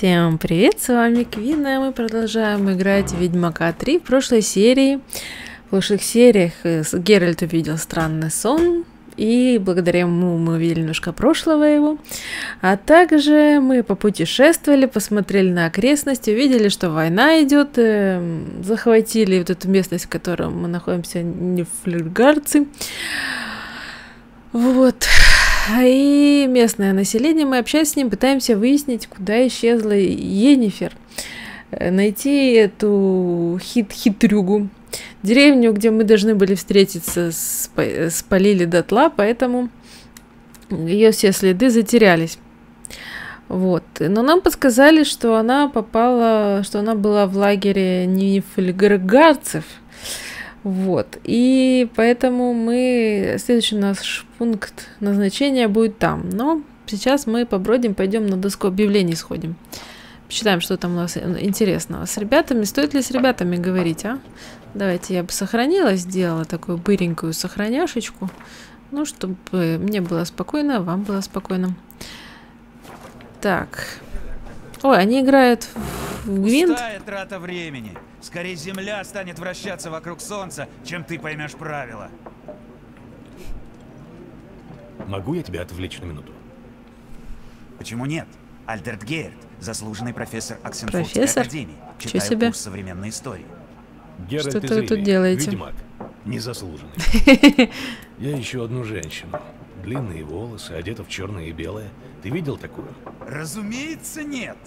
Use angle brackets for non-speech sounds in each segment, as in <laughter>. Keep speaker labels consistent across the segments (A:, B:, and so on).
A: Всем привет, с вами Квина, мы продолжаем играть в Ведьмака 3 в прошлой серии. В прошлых сериях э, Геральт увидел странный сон, и благодаря ему мы увидели немножко прошлого его. А также мы попутешествовали, посмотрели на окрестности, увидели, что война идет, э, захватили вот эту местность, в которой мы находимся, не флюргарцы. Вот. И местное население, мы общаемся с ним, пытаемся выяснить, куда исчезла Енифер. Э, найти эту хит хитрюгу. Деревню, где мы должны были встретиться, спалили дотла, поэтому ее все следы затерялись. Вот. Но нам подсказали, что она попала, что она была в лагере нефельгарцев. Вот. И поэтому мы... Следующий наш пункт назначения будет там. Но сейчас мы побродим, пойдем на доску объявлений сходим. Почитаем, что там у нас интересного. С ребятами, стоит ли с ребятами говорить, а? Давайте я бы сохранила, сделала такую быренькую сохраняшечку. Ну, чтобы мне было спокойно, вам было спокойно. Так. Ой, они играют в гвинт.
B: Пустая трата времени. Скорее Земля станет вращаться вокруг Солнца, чем ты поймешь правила.
C: Могу я тебя отвлечь на минуту?
B: Почему нет? Альдерт Гейерт, заслуженный профессор Оксенфордской
A: Профессор?
B: академии.
A: Чё
B: Читаю
A: себе?
B: курс современной истории.
C: Геральт
A: Что-то
C: из
A: вы тут делаете?
C: Ведьмак. Незаслуженный. <laughs> Я ищу одну женщину. Длинные волосы, одета в черное и белое. Ты видел такую?
B: Разумеется, нет.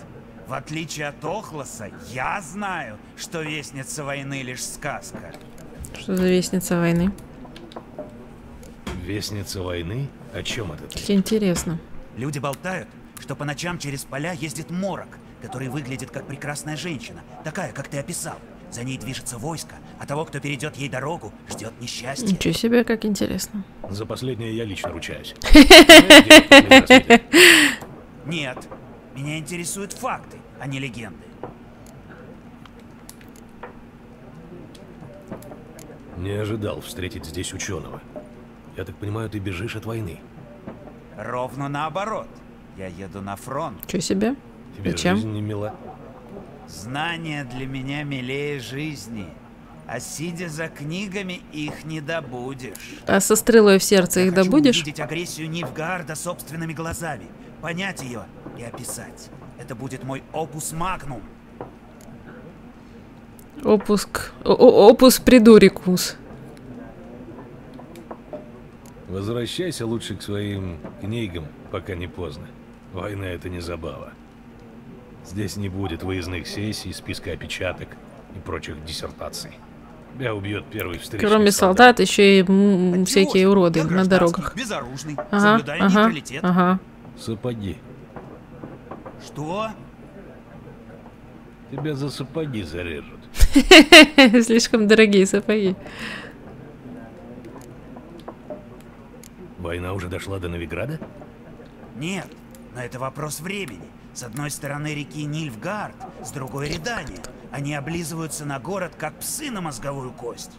B: В отличие от Охлоса, я знаю, что Вестница войны лишь сказка.
A: Что за вестница войны?
C: Вестница войны? О чем это ты?
A: Как интересно.
B: Люди болтают, что по ночам через поля ездит морок, который выглядит как прекрасная женщина, такая, как ты описал. За ней движется войско, а того, кто перейдет ей дорогу, ждет несчастье.
A: Ничего себе, как интересно.
C: За последнее я лично ручаюсь. <laughs>
B: Нет, меня интересуют факты, а не легенды.
C: Не ожидал встретить здесь ученого. Я так понимаю, ты бежишь от войны.
B: Ровно наоборот. Я еду на фронт.
A: Ничего себе.
C: Тебе
A: Зачем?
C: жизнь не мила.
B: Знания для меня милее жизни. А сидя за книгами, их не добудешь.
A: А со стрелой в сердце
B: Я
A: их
B: хочу
A: добудешь?
B: увидеть агрессию Нивгарда собственными глазами, понять ее и описать. Это будет мой опус магнум.
A: Опуск. о- о- Опус придурикус.
C: Возвращайся лучше к своим книгам, пока не поздно. Война это не забава. Здесь не будет выездных сессий, списка опечаток и прочих диссертаций. Тебя убьет первый встречный
A: Кроме солдат, еще и всякие уроды
B: Я
A: на дорогах.
B: Безоружный,
A: Ага, ага,
B: нейтралитет.
A: ага.
C: Сапоги.
B: Что?
C: Тебя за сапоги зарежут. <laughs>
A: Слишком дорогие сапоги.
C: Война уже дошла до Новиграда?
B: Нет, но это вопрос времени. С одной стороны реки Нильфгард, с другой Редания. Они облизываются на город, как псы на мозговую кость.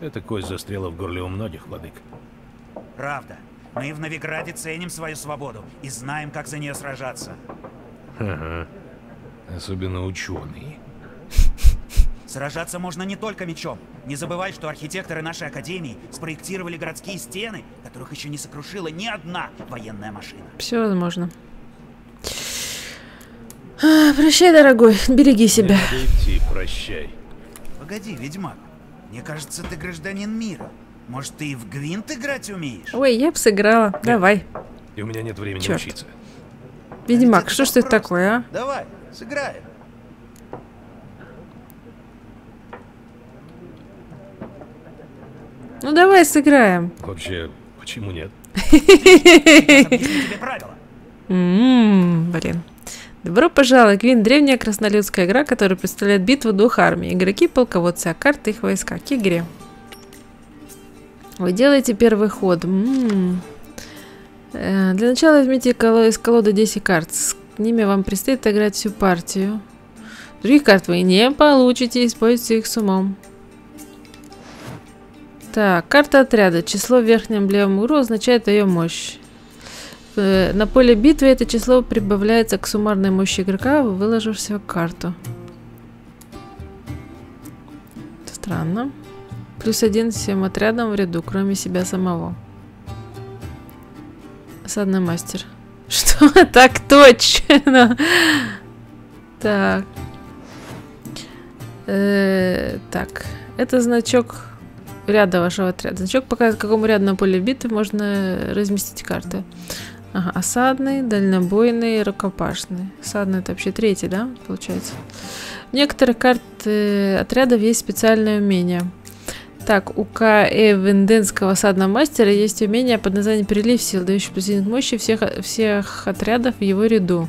C: Эта кость застряла в горле у многих, владык.
B: Правда. Мы в Новиграде ценим свою свободу и знаем, как за нее сражаться.
C: Ага. Особенно ученые.
B: Сражаться можно не только мечом. Не забывай, что архитекторы нашей академии спроектировали городские стены, которых еще не сокрушила ни одна военная машина.
A: Все возможно. А, прощай, дорогой. Береги себя.
C: Мне надо идти, прощай.
B: Погоди, ведьмак. Мне кажется, ты гражданин мира. Может, ты и в гвинт играть умеешь?
A: Ой, я бы сыграла. Давай.
C: И у меня нет времени
A: Чёрт.
C: учиться.
A: Ведьмак,
B: Ведь
A: что ж это
B: просто.
A: такое, а?
B: Давай, сыграем.
A: Ну давай сыграем.
C: Вообще, почему нет?
B: Правила.
A: Ммм, блин. Добро пожаловать, Гвин. Древняя краснолюдская игра, которая представляет битву двух армий. Игроки, полководцы, а карты их войска. К игре. Вы делаете первый ход. М. Э, Для начала возьмите из колоды 10 карт. С ними вам предстоит играть всю партию. Других карт вы не получите, используйте их с умом. Так, карта отряда. Число в верхнем левом углу означает ее мощь. Э, на поле битвы это число прибавляется к суммарной мощи игрока, выложившего карту. Странно. Плюс один всем отрядам в ряду, кроме себя самого. Осадный мастер. <laughs> Что? Так точно. Так. Э, так. Это значок ряда вашего отряда. Значок показывает, к какому ряду на поле битвы можно разместить карты. Ага, осадный, дальнобойный, рукопашный. Осадный это вообще третий, да, получается? У некоторых карт э, отрядов есть специальное умение. Так, у К. Венденского осадного мастера есть умение под названием «Перелив сил», дающий плюс к мощи всех, всех отрядов в его ряду.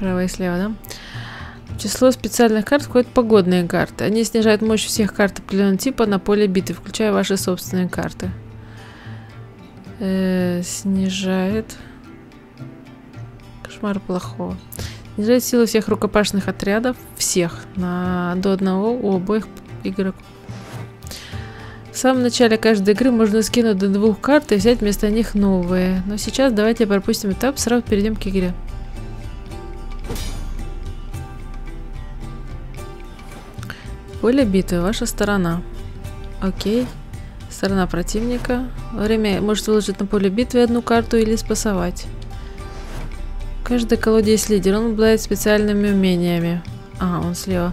A: Право и слева, да? Число специальных карт входят погодные карты. Они снижают мощь всех карт определенного типа на поле битвы, включая ваши собственные карты. Э -э, снижает. Кошмар плохого. Снижает силу всех рукопашных отрядов. Всех. На, до одного у обоих игроков. В самом начале каждой игры можно скинуть до двух карт и взять вместо них новые. Но сейчас давайте пропустим этап, сразу перейдем к игре. Поле битвы, ваша сторона. Окей. Сторона противника. Время может выложить на поле битвы одну карту или спасовать. В каждой колоде есть лидер. Он обладает специальными умениями. Ага, он слева.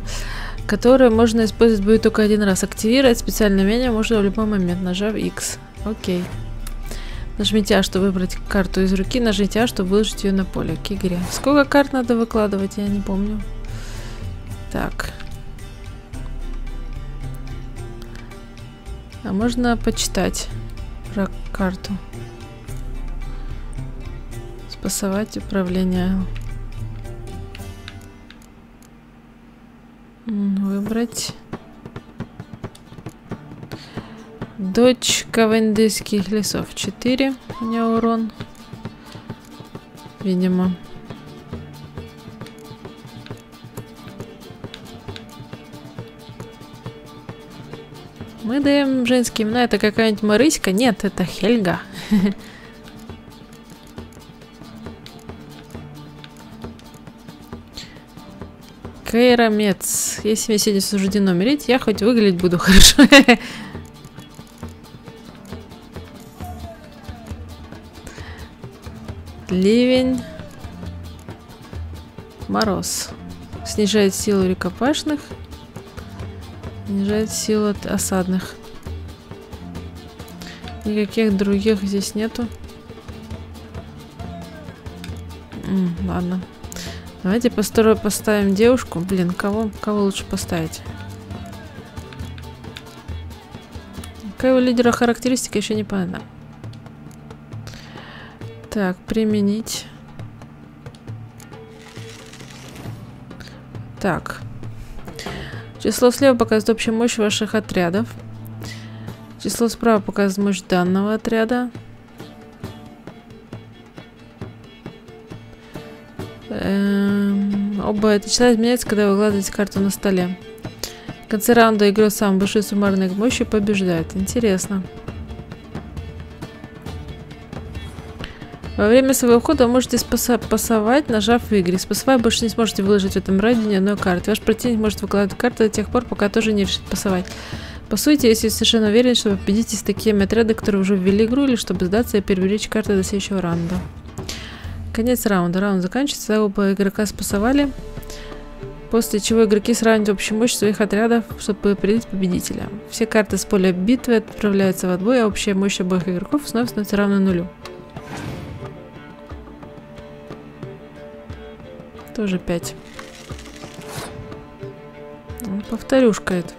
A: Которые можно использовать будет только один раз. Активировать специальное умение можно в любой момент, нажав X. Окей. Нажмите А, чтобы выбрать карту из руки. Нажмите А, чтобы выложить ее на поле к игре. Сколько карт надо выкладывать, я не помню. Так. А можно почитать про карту. Спасовать управление. Выбрать. Дочь Кавендийских лесов. 4 у меня урон. Видимо. Мы даем женские имена. Это какая-нибудь Марыська? Нет, это Хельга. <laughs> Кейра Мец. Если мне сегодня суждено умереть, я хоть выглядеть буду <laughs> хорошо. Ливень. Мороз. Снижает силу рукопашных. Снижает силу от осадных. Никаких других здесь нету. М, ладно. Давайте построю, поставим девушку. Блин, кого, кого лучше поставить? Какая у лидера характеристика, еще не понятно. Так, применить. Так. Число слева показывает общую мощь ваших отрядов. Число справа показывает мощь данного отряда. Эм, оба это числа изменяются, когда вы выкладываете карту на столе. В конце раунда игрок с самой большой суммарной мощью побеждает. Интересно. Во время своего хода вы можете спаса пасовать, нажав в игре. Спасовая больше не сможете выложить в этом ради ни одной карты. Ваш противник может выкладывать карты до тех пор, пока тоже не решит пасовать. По сути, если совершенно уверен, что вы победите с такими отрядами, которые уже ввели игру, или чтобы сдаться и переберечь карты до следующего раунда. Конец раунда. Раунд заканчивается, оба игрока спасовали. После чего игроки сравнивают общую мощь своих отрядов, чтобы определить победителя. Все карты с поля битвы отправляются в отбой, а общая мощь обоих игроков снова становится равна нулю. Тоже 5. Ну, повторюшка это.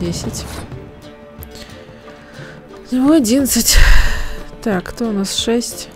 A: Десять. Ну, одиннадцать. Так, кто у нас? Шесть.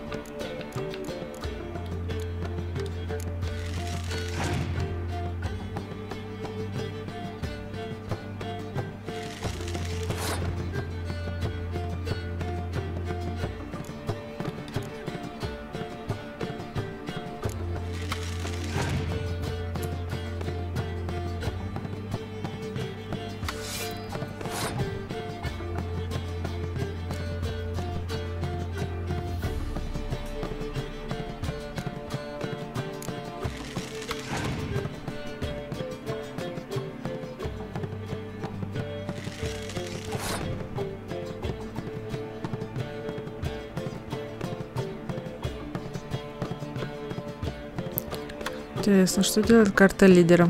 A: Интересно, что делает карта лидера?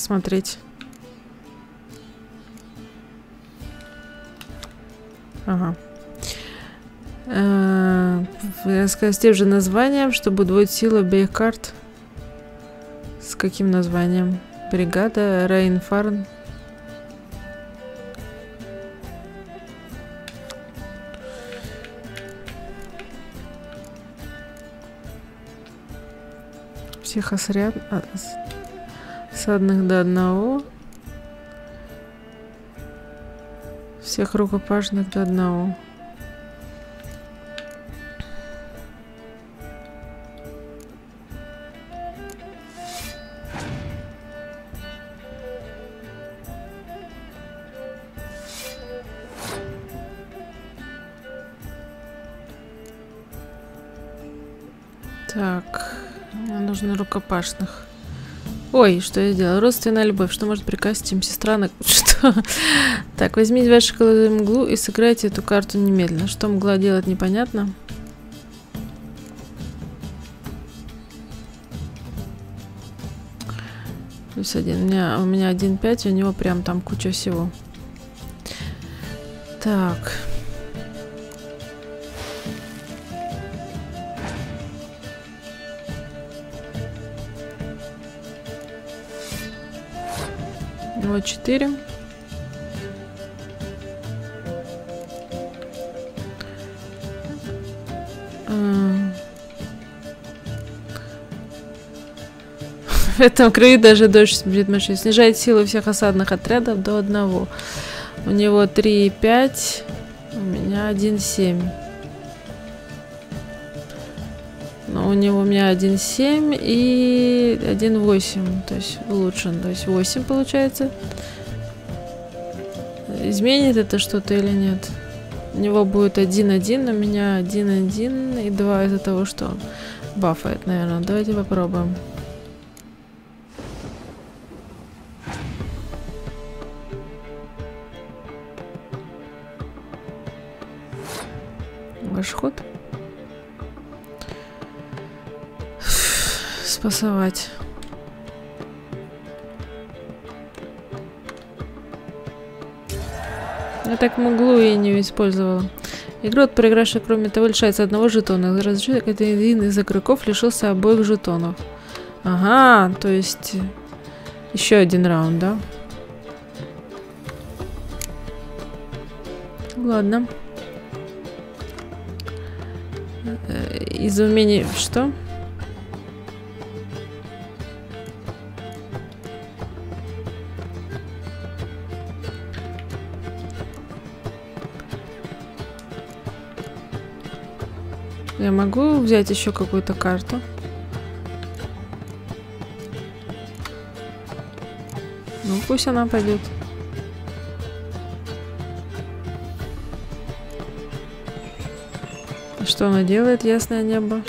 A: Посмотреть? Ага. Э, Сказать с тем же названием, чтобы удвоить силу обеих. С каким названием? Бригада Рейнфарн. Всех осряд... а, с- Садных до одного. Всех рукопашных до одного. Так, нужно рукопашных. Ой, что я сделала? Родственная любовь. Что может приказать, чем сестра на... <laughs> Что? Так, возьмите вашу колоду мглу и сыграйте эту карту немедленно. Что мгла делает, непонятно. Плюс один. У меня, у меня один пять, у него прям там куча всего. Так. Вот четыре. <laughs> М. В этом краю даже дождь машин. Снижает силу всех осадных отрядов до одного. У него 3,5. У меня 1,7. У него у меня 1,7 и 1,8. То есть улучшен. То есть 8 получается. Изменит это что-то или нет? У него будет 1-1, у меня 1-1 и 2 из-за того, что бафает, наверное. Давайте попробуем. Ваш ход. Спасовать. Я так мглу и не использовала. Игрок, проигравший, кроме того, лишается одного жетона. Это один из игроков лишился обоих жетонов. Ага, то есть еще один раунд, да? Ладно. Э, Из умений... Что? Я могу взять еще какую-то карту? Ну, пусть она пойдет. Что она делает, ясное небо?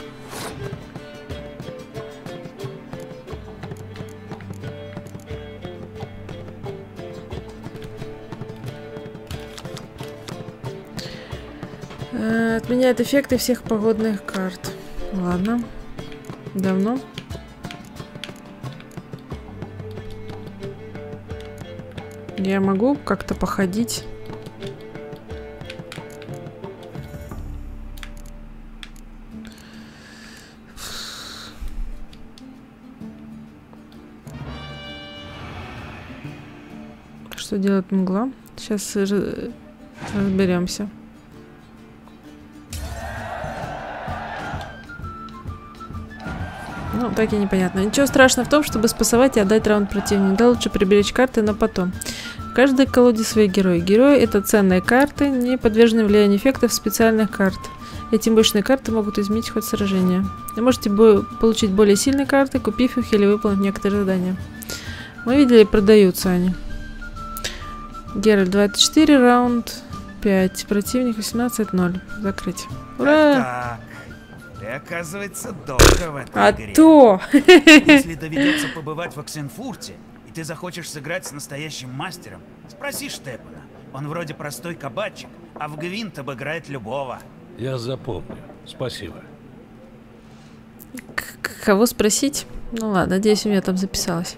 A: Отменяет эффекты всех погодных карт. Ладно. Давно? Я могу как-то походить. Что делает мгла? Сейчас разберемся. Ну, так и непонятно. Ничего страшного в том, чтобы спасовать и отдать раунд противнику. Да лучше приберечь карты на потом. В каждой колоде свои герои. Герои это ценные карты, не подвержены влиянию эффектов специальных карт. Эти мощные карты могут изменить ход сражения. Вы можете получить более сильные карты, купив их или выполнив некоторые задания. Мы видели, продаются они. Геральт 24, раунд 5. Противник 18-0. Закрыть. Ура!
B: Оказывается, долго в этой
A: А
B: игре.
A: то!
B: Если доведется побывать в Оксенфурте, и ты захочешь сыграть с настоящим мастером, спроси Штепана. Он вроде простой кабачик, а в Гвинт обыграет любого.
C: Я запомню. Спасибо.
A: К- Кого спросить? Ну ладно, надеюсь, у меня там записалось.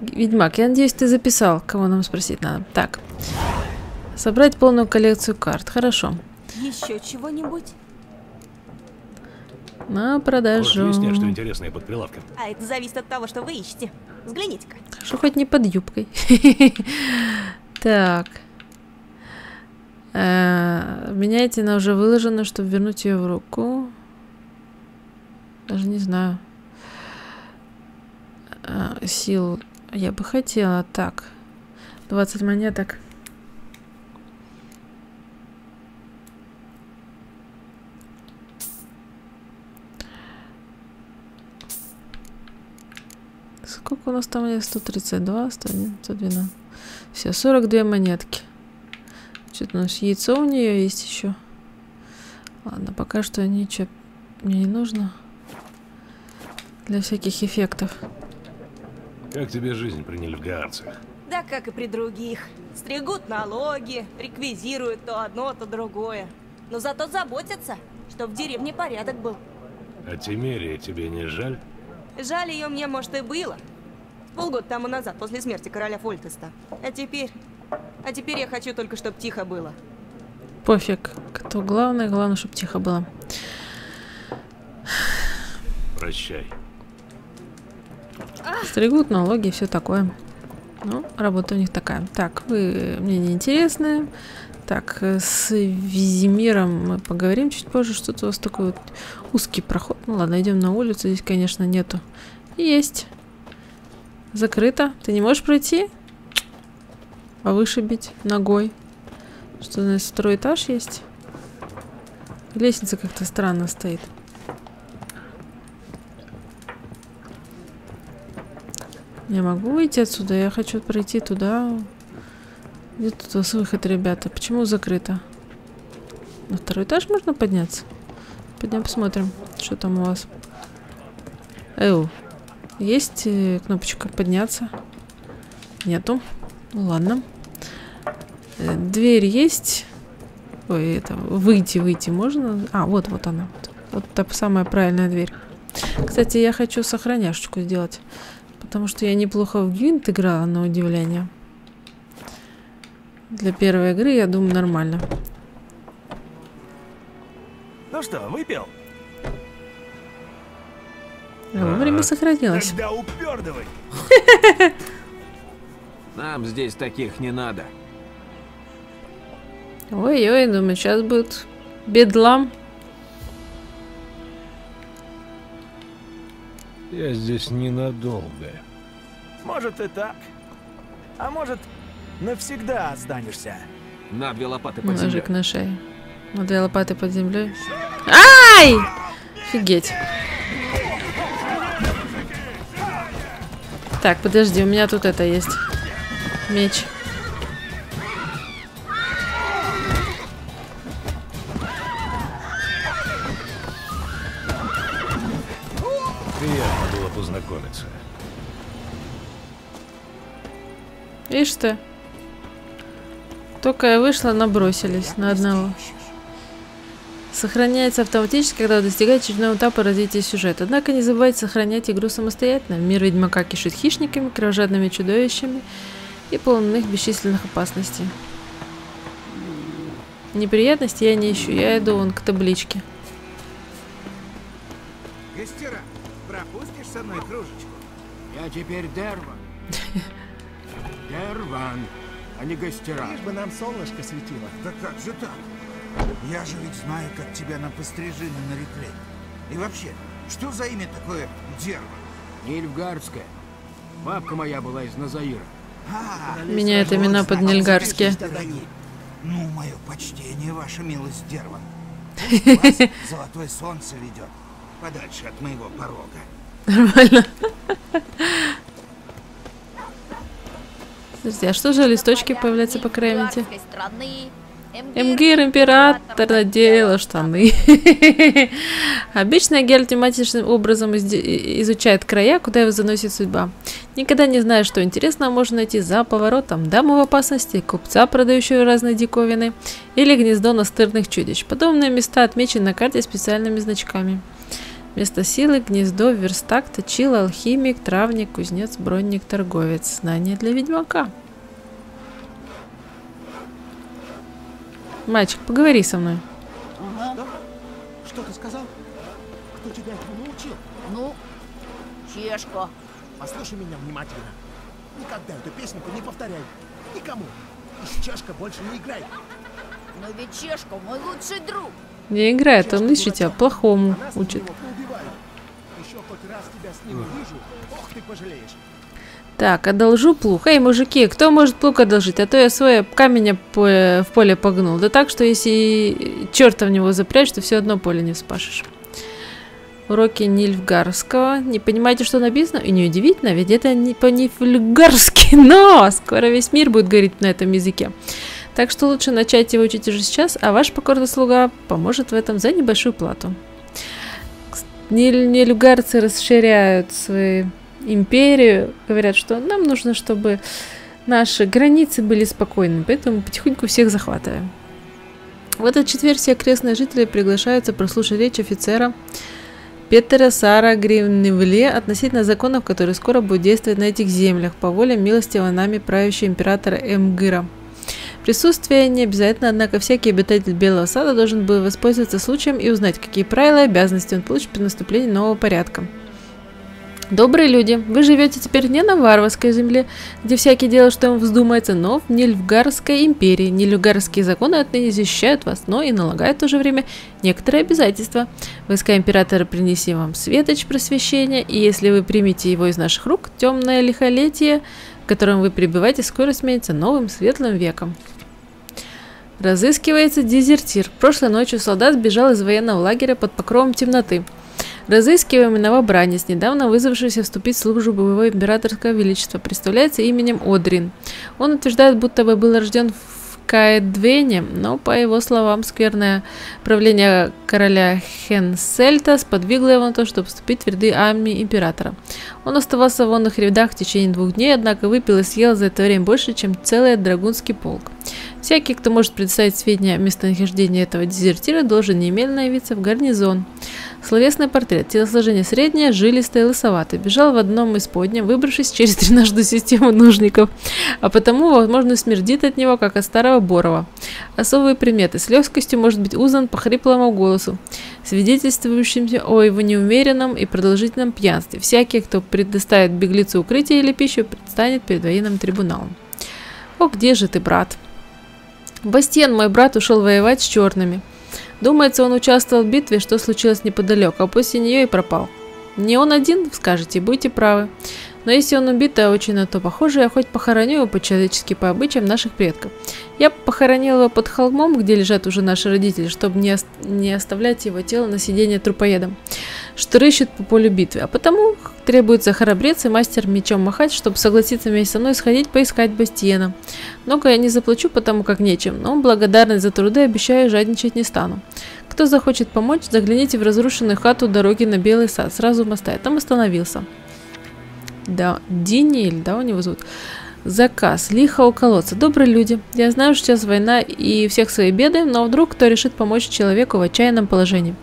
A: Ведьмак, я надеюсь, ты записал, кого нам спросить надо. Так. Собрать полную коллекцию карт. Хорошо.
D: Еще чего-нибудь?
A: На
C: Может,
A: продажу.
C: есть что интересное под прилавком?
D: А это зависит от того, что вы ищете. Взгляните-ка.
A: Что хоть не под юбкой. <laughs> Так. Э, Меняйте на уже выложенную, чтобы вернуть ее в руку. Даже не знаю. А, Сил я бы хотела. Так. 20 монеток. Сколько у нас там есть? 132, 101, 112. Все, 42 монетки. Что-то у нас яйцо у нее есть еще. Ладно, пока что ничего мне не нужно. Для всяких эффектов.
C: Как тебе жизнь при нильфгаарцах?
D: Да как и при других. Стригут налоги, реквизируют то одно, то другое. Но зато заботятся, что в деревне порядок был.
C: А Тимерия тебе не жаль?
D: Жаль ее мне, может, и было. Полгода тому назад, после смерти короля Фольтеста. А теперь... А теперь я хочу только, чтобы тихо было.
A: Пофиг, кто главное, главное, чтобы тихо было.
C: Прощай.
A: Стригут налоги, все такое. Ну, работа у них такая. Так, вы мне не интересны. Так, с Визимиром мы поговорим чуть позже. Что-то у вас такой вот узкий проход. Ну ладно, идем на улицу. Здесь, конечно, нету. Есть. Закрыто. Ты не можешь пройти? Повыше бить ногой. Что, у нас второй этаж есть? Лестница как-то странно стоит. Я могу выйти отсюда? Я хочу пройти туда. Где тут у вас выход, ребята? Почему закрыто? На второй этаж можно подняться? Пойдем посмотрим, что там у вас. Эу. Есть э, кнопочка подняться? Нету. Ну ладно. Э, Дверь есть. Ой, это выйти, выйти можно? А, вот, вот она. Вот та самая правильная дверь. Кстати, я хочу сохраняшечку сделать. Потому что я неплохо в Гвинт играла, на удивление. Для первой игры, я думаю, нормально.
B: Ну что, выпил?
A: Я вовремя сохранилась.
B: Тогда упердывай. <laughs>
E: Нам здесь таких не надо.
A: Ой-ой, думаю, сейчас будет бедлам.
C: Я здесь ненадолго.
F: Может и так. А может, навсегда останешься.
E: На две лопаты под
A: Ножик
E: землей.
A: на шее. На две лопаты под землей. Ай! Офигеть. Так, подожди, у меня тут это есть. Меч.
C: Приятно было познакомиться.
A: Видишь ты? Только я вышла, набросились на одного. Сохраняется автоматически, когда вы достигаете очередного этапа развития сюжета. Однако не забывайте сохранять игру самостоятельно. Мир Ведьмака кишит хищниками, кровожадными чудовищами и полон их бесчисленных опасностей. Неприятности я не ищу, я иду вон к табличке.
G: Гостера, пропустишь со мной кружечку?
H: Я теперь Дерван. <laughs> Дерван, а не Гастера.
G: Лишь бы нам солнышко светило.
I: Да как же так? Я же ведь знаю, как тебя на пострижины нарекли. И вообще, что за имя такое Дерва?
H: Нильфгардская. Бабка моя была из Назаира.
I: А,
A: Меняет имена под
I: дорогие. Ну, мое почтение, ваша милость, Дерван. <laughs> Золотое солнце ведет подальше от моего порога.
A: Нормально. Подожди, а что же листочки появляются по Кремите? Эмгир, император, надела штаны. <laughs> Обычно Гель тематичным образом изучает края, куда его заносит судьба. Никогда не зная, что интересного можно найти за поворотом, даму в опасности, купца, продающего разные диковины, или гнездо настырных чудищ. Подобные места отмечены на карте специальными значками. Место силы, гнездо, верстак, точил, алхимик, травник, кузнец, бронник, торговец. Знание для ведьмака. Мальчик, поговори со мной.
G: Что? Что ты сказал? Кто тебя этому научил?
D: Ну, чешка.
G: Послушай меня внимательно. Никогда эту песенку не повторяй. Никому. И с чашка больше не играй.
D: Но ведь чешка мой лучший друг.
A: Не играет, он ищет тебя плохому учит.
G: Еще хоть раз тебя с ним увижу, ох ты пожалеешь.
A: Так, одолжу плуг. Эй, мужики, кто может плуг одолжить? А то я свой камень в поле погнул. Да так, что если черта в него запрячь, то все одно поле не вспашешь. Уроки Нильфгарского. Не понимаете, что написано? И неудивительно, ведь это не по-нильфгарски, <laughs> но скоро весь мир будет говорить на этом языке. Так что лучше начать его учить уже сейчас, а ваш покорный слуга поможет в этом за небольшую плату. Нильфгарцы расширяют свои империю, говорят, что нам нужно, чтобы наши границы были спокойны, поэтому потихоньку всех захватываем. В этот четверг все окрестные жители приглашаются прослушать речь офицера Петера Сара Гривневле относительно законов, которые скоро будут действовать на этих землях по воле милостивого нами правящего императора Эмгыра. Присутствие не обязательно, однако всякий обитатель Белого Сада должен был воспользоваться случаем и узнать, какие правила и обязанности он получит при наступлении нового порядка. Добрые люди, вы живете теперь не на варварской земле, где всякий делает, что ему вздумается, но в Нильфгарской империи. Нильфгарские законы отныне защищают вас, но и налагают в то же время некоторые обязательства. Войска императора принеси вам светоч просвещения, и если вы примете его из наших рук, темное лихолетие, в котором вы пребываете, скоро сменится новым светлым веком. Разыскивается дезертир. Прошлой ночью солдат сбежал из военного лагеря под покровом темноты. Разыскиваемый новобранец, недавно вызвавшийся вступить в службу боевого императорского величества, представляется именем Одрин. Он утверждает, будто бы был рожден в Каэдвене, но, по его словам, скверное правление короля Хенсельта сподвигло его на то, чтобы вступить в ряды армии императора. Он оставался в вонных рядах в течение двух дней, однако выпил и съел за это время больше, чем целый драгунский полк. Всякий, кто может представить сведения о местонахождении этого дезертира, должен немедленно явиться в гарнизон. Словесный портрет. Телосложение среднее, жилистое, лысоватый. Бежал в одном из подням, выбравшись через <laughs> тренажную систему нужников. А потому, возможно, смердит от него, как от старого Борова. Особые приметы. С легкостью может быть узнан по хриплому голосу, свидетельствующимся о его неумеренном и продолжительном пьянстве. Всякий, кто предоставит беглецу укрытие или пищу, предстанет перед военным трибуналом. О, где же ты, брат? Бастиен, мой брат, ушел воевать с черными. Думается, он участвовал в битве, что случилось неподалеку, а после нее и пропал. Не он один, скажете, будете правы. Но если он убит, а очень на то похоже, я хоть похороню его по-человечески, по обычаям наших предков. Я похоронил его под холмом, где лежат уже наши родители, чтобы не, ост- не оставлять его тело на сиденье трупоедом, что рыщет по полю битвы. А потому требуется храбрец и мастер мечом махать, чтобы согласиться вместе со мной сходить поискать Бастиена. Много я не заплачу, потому как нечем, но благодарность за труды обещаю жадничать не стану. Кто захочет помочь, загляните в разрушенную хату дороги на Белый сад, сразу моста. Я там остановился. Да, Диниль, да, у него зовут. Заказ. Лихо у колодца. Добрые люди. Я знаю, что сейчас война и всех свои беды, но вдруг кто решит помочь человеку в отчаянном положении.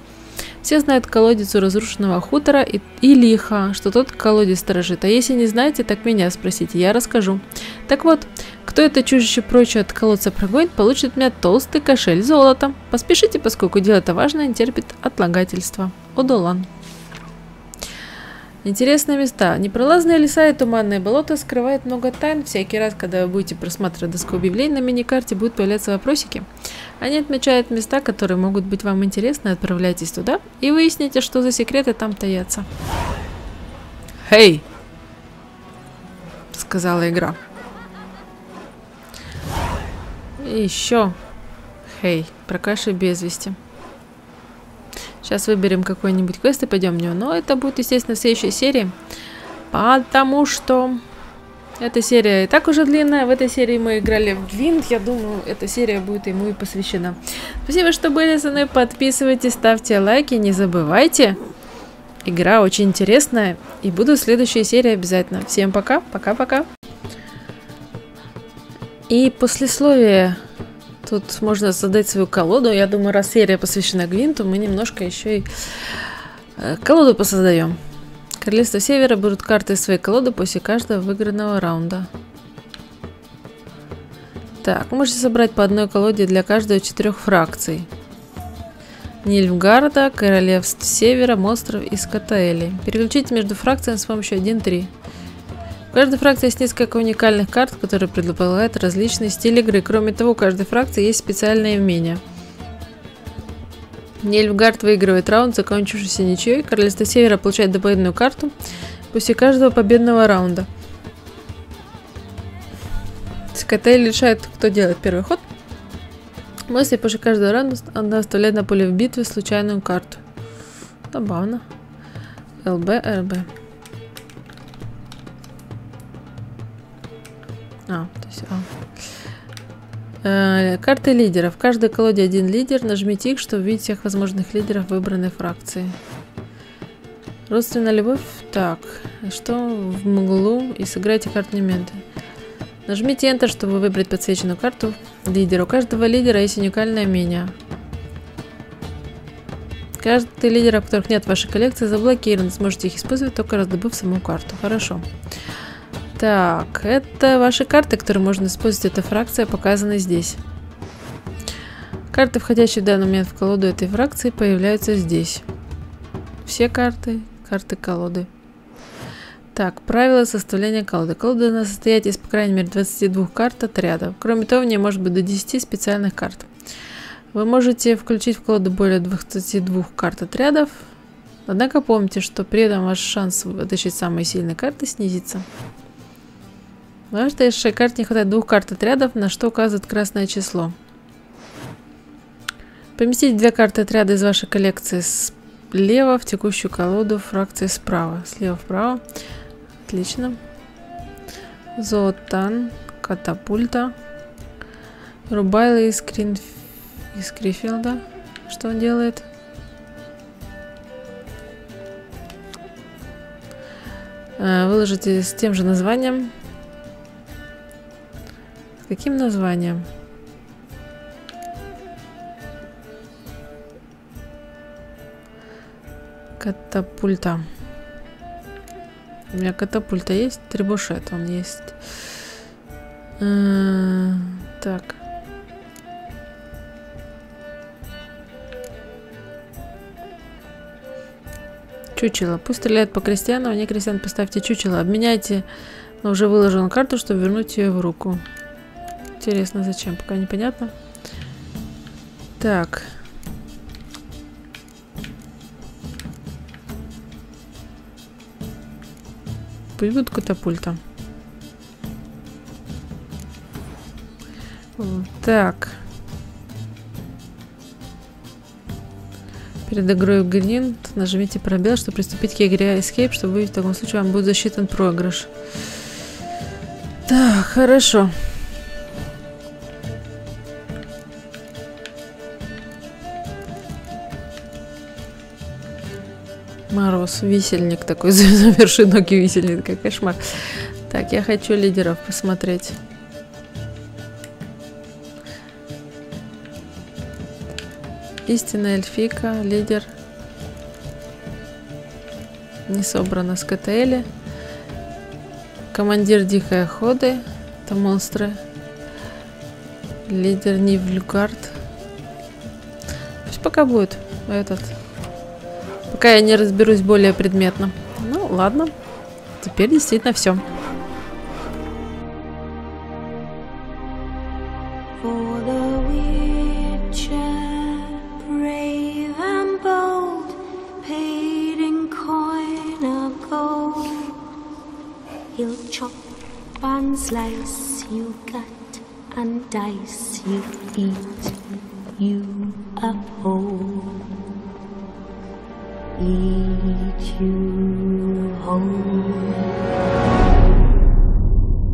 A: Все знают колодец у разрушенного хутора и, и лихо, что тот колодец сторожит. А если не знаете, так меня спросите, я расскажу. Так вот, кто это чужище прочее от колодца прогонит, получит меня толстый кошель золота. Поспешите, поскольку дело это важное, терпит отлагательства. Удолан. Интересные места. Непролазные леса и туманные болота скрывают много тайн. Всякий раз, когда вы будете просматривать доску объявлений на миникарте, будут появляться вопросики. Они отмечают места, которые могут быть вам интересны. Отправляйтесь туда и выясните, что за секреты там таятся. «Хей!» — сказала игра. И еще. Хей, прокаши без вести. Сейчас выберем какой-нибудь квест и пойдем в него. Но это будет, естественно, в следующей серии. Потому что эта серия и так уже длинная. В этой серии мы играли в Гвинт. Я думаю, эта серия будет ему и посвящена. Спасибо, что были со мной. Подписывайтесь, ставьте лайки. Не забывайте. Игра очень интересная. И буду в следующей серии обязательно. Всем пока. Пока-пока. И послесловие. Тут можно создать свою колоду. Я думаю, раз серия посвящена Гвинту, мы немножко еще и э, колоду посоздаем. Королевство Севера берут карты из своей колоды после каждого выигранного раунда. Так, можете собрать по одной колоде для каждой четырех фракций. Нильфгарда, Королевств Севера, Монстров и Скатаэли. Переключите между фракциями с помощью 1-3. В каждой фракции есть несколько уникальных карт, которые предполагают различные стили игры. Кроме того, у каждой фракции есть специальные умения. Нельфгард выигрывает раунд, закончившийся ничьей. Королевство Севера получает дополнительную карту после каждого победного раунда. Скотель решает, кто делает первый ход. Мысли после каждого раунда она оставляет на поле в битве случайную карту. Забавно. ЛБ, РБ. А, то есть, а. Э, карты лидеров. В каждой колоде один лидер. Нажмите их, чтобы видеть всех возможных лидеров выбранной фракции. Родственная любовь. Так, что в мглу и сыграйте карту-элементы. Нажмите Enter, чтобы выбрать подсвеченную карту лидера. У каждого лидера есть уникальное умение. Каждый лидер, которых нет в вашей коллекции, заблокирован. Сможете их использовать, только раздобыв саму карту. Хорошо. Так, это ваши карты, которые можно использовать. Эта фракция показана здесь. Карты, входящие в данный момент в колоду этой фракции, появляются здесь. Все карты, карты колоды. Так, правила составления колоды. Колода должна состоять из, по крайней мере, 22 карт отрядов. Кроме того, в ней может быть до 10 специальных карт. Вы можете включить в колоду более 22 карт отрядов. Однако помните, что при этом ваш шанс вытащить самые сильные карты снизится. В вашей карте не хватает двух карт отрядов, на что указывает красное число. Поместите две карты отряда из вашей коллекции слева в текущую колоду фракции справа. Слева вправо. Отлично. Зотан, катапульта. Рубайла из, Крин... из Крифилда. Что он делает? А, выложите с тем же названием. Каким названием? Катапульта. У меня катапульта есть, требушет он есть. А, так. Чучело. Пусть стреляет по крестьянам, а не крестьян поставьте чучело. Обменяйте на уже выложенную карту, чтобы вернуть ее в руку. Интересно, зачем? Пока непонятно. Так. Пусть катапульта. Так. Перед игрой в Green нажмите пробел, чтобы приступить к игре Escape, чтобы в таком случае вам будет засчитан проигрыш. Так, хорошо. Мороз, висельник такой, <laughs> заверши ноги висельник, как кошмар. Так, я хочу лидеров посмотреть. Истинная эльфика, лидер. Не собрано с КТЛ. Командир дикой охоты. Это монстры. Лидер Нивлюгард. Пусть пока будет этот Пока я не разберусь более предметно. Ну, ладно. Теперь действительно все.